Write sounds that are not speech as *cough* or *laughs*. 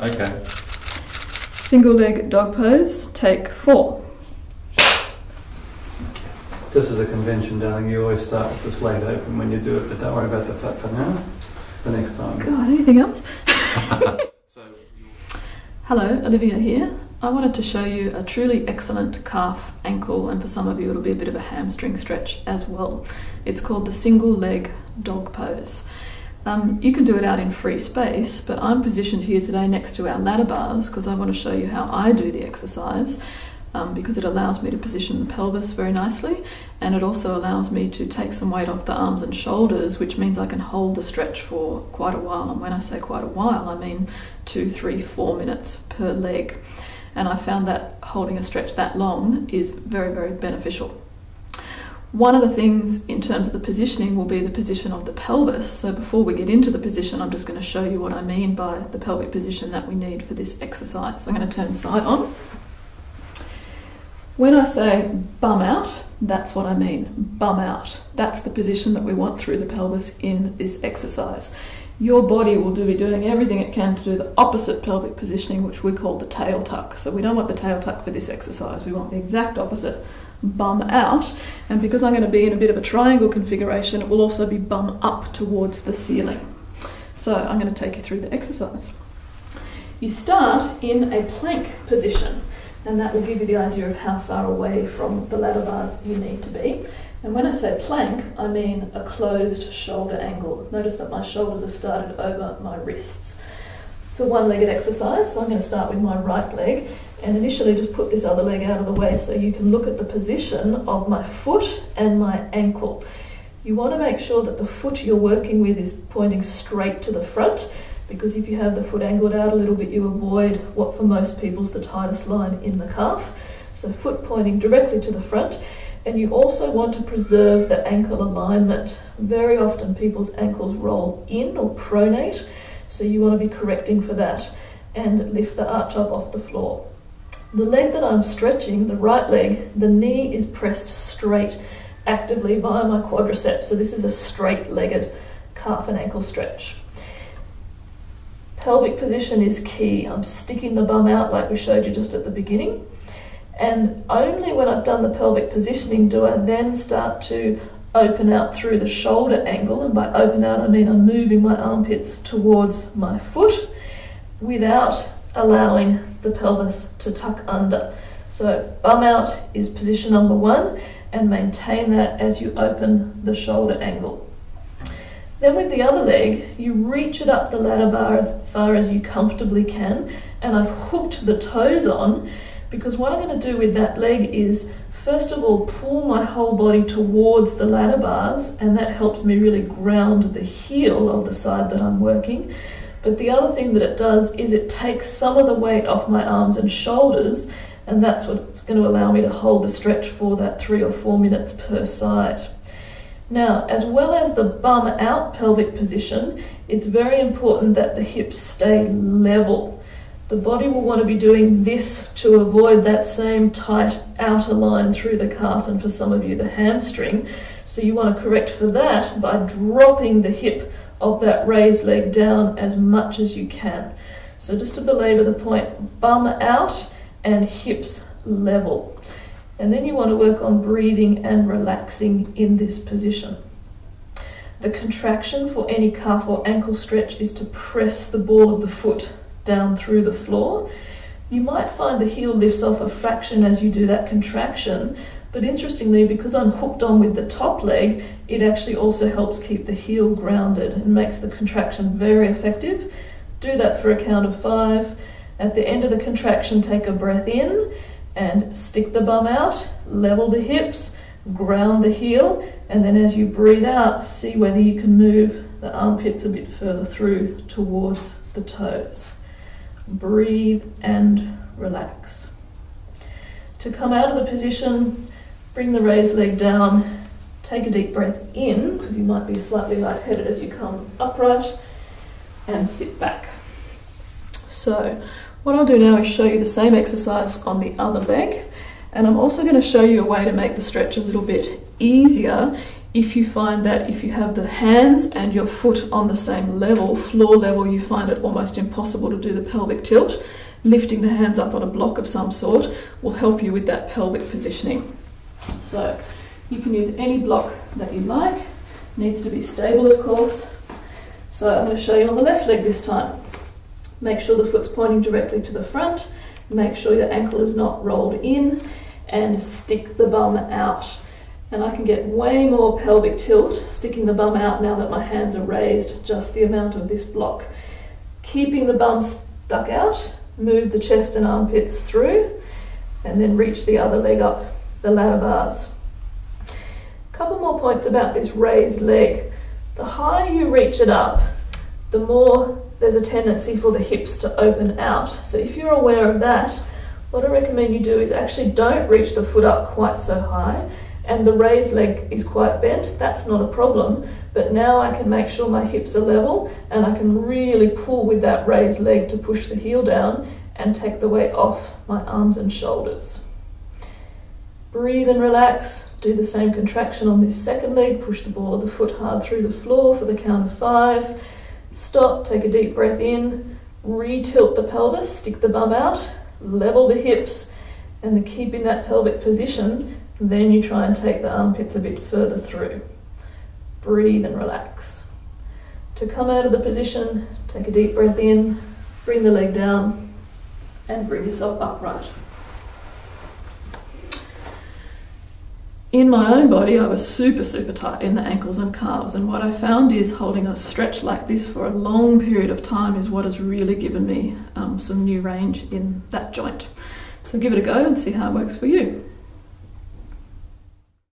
Okay. Single leg dog pose, take four. This is a convention, darling. You always start with this leg open when you do it, but don't worry about the fat for now. The next time. God, anything else? *laughs* So Hello, Olivia here. I wanted to show you a truly excellent calf, ankle, and for some of you it'll be a bit of a hamstring stretch as well. It's called the single leg dog pose. Um, you can do it out in free space, but I'm positioned here today next to our ladder bars because I want to show you how I do the exercise um, because it allows me to position the pelvis very nicely and it also allows me to take some weight off the arms and shoulders, which means I can hold the stretch for quite a while. And when I say quite a while, I mean two, three, four minutes per leg. And I found that holding a stretch that long is very, very beneficial. One of the things in terms of the positioning will be the position of the pelvis. So before we get into the position, I'm just going to show you what I mean by the pelvic position that we need for this exercise. So I'm going to turn side on. When I say bum out, that's what I mean. Bum out. That's the position that we want through the pelvis in this exercise. Your body will be doing everything it can to do the opposite pelvic positioning, which we call the tail tuck. So we don't want the tail tuck for this exercise. We want the exact opposite, bum out. And because I'm going to be in a bit of a triangle configuration, it will also be bum up towards the ceiling. So I'm going to take you through the exercise. You start in a plank position and that will give you the idea of how far away from the ladder bars you need to be. And when I say plank, I mean a closed shoulder angle. Notice that my shoulders have started over my wrists. It's a one-legged exercise, so I'm going to start with my right leg and initially just put this other leg out of the way so you can look at the position of my foot and my ankle. You want to make sure that the foot you're working with is pointing straight to the front because if you have the foot angled out a little bit, you avoid what for most people is the tightest line in the calf. So foot pointing directly to the front. And you also want to preserve the ankle alignment. Very often people's ankles roll in or pronate, so you want to be correcting for that and lift the arch up off the floor. The leg that I'm stretching, the right leg, the knee is pressed straight actively via my quadriceps. So this is a straight legged calf and ankle stretch. Pelvic position is key. I'm sticking the bum out like we showed you just at the beginning. And only when I've done the pelvic positioning do I then start to open out through the shoulder angle. And by open out, I mean I'm moving my armpits towards my foot without allowing the pelvis to tuck under. So bum out is position number one and maintain that as you open the shoulder angle. Then with the other leg, you reach it up the ladder bar as far as you comfortably can, and I've hooked the toes on because what I'm going to do with that leg is first of all pull my whole body towards the ladder bars, and that helps me really ground the heel of the side that I'm working. But the other thing that it does is it takes some of the weight off my arms and shoulders, and that's what's going to allow me to hold the stretch for that three or four minutes per side. Now, as well as the bum out pelvic position, it's very important that the hips stay level. The body will want to be doing this to avoid that same tight outer line through the calf and for some of you the hamstring. So you want to correct for that by dropping the hip of that raised leg down as much as you can. So just to belabor the point, bum out and hips level. And then you want to work on breathing and relaxing in this position. The contraction for any calf or ankle stretch is to press the ball of the foot down through the floor. You might find the heel lifts off a fraction as you do that contraction, but interestingly, because I'm hooked on with the top leg, it actually also helps keep the heel grounded and makes the contraction very effective. Do that for a count of five. At the end of the contraction, take a breath in and stick the bum out, level the hips, ground the heel, and then as you breathe out, see whether you can move the armpits a bit further through towards the toes. Breathe and relax. To come out of the position, bring the raised leg down, take a deep breath in, because you might be slightly lightheaded as you come upright, and sit back. So, what I'll do now is show you the same exercise on the other leg and I'm also going to show you a way to make the stretch a little bit easier if you find that if you have the hands and your foot on the same level, floor level, you find it almost impossible to do the pelvic tilt, lifting the hands up on a block of some sort will help you with that pelvic positioning. So you can use any block that you like, needs to be stable of course. So I'm going to show you on the left leg this time. Make sure the foot's pointing directly to the front, make sure your ankle is not rolled in and stick the bum out and I can get way more pelvic tilt sticking the bum out now that my hands are raised just the amount of this block. Keeping the bum stuck out, move the chest and armpits through, and then reach the other leg up the ladder bars. A couple more points about this raised leg. The higher you reach it up, the more there's a tendency for the hips to open out. So if you're aware of that, what I recommend you do is actually don't reach the foot up quite so high and the raised leg is quite bent, that's not a problem. But now I can make sure my hips are level and I can really pull with that raised leg to push the heel down and take the weight off my arms and shoulders. Breathe and relax. Do the same contraction on this second leg. Push the ball of the foot hard through the floor for the count of five. Stop, take a deep breath in, re-tilt the pelvis, stick the bum out, level the hips, and keep in that pelvic position then you try and take the armpits a bit further through. Breathe and relax. To come out of the position, take a deep breath in, bring the leg down, and bring yourself upright. In my own body, I was super, super tight in the ankles and calves, and what I found is holding a stretch like this for a long period of time is what has really given me um, some new range in that joint. So give it a go and see how it works for you.